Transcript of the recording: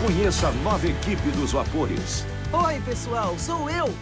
Conheça a nova equipe dos vapores. Oi, pessoal, sou eu.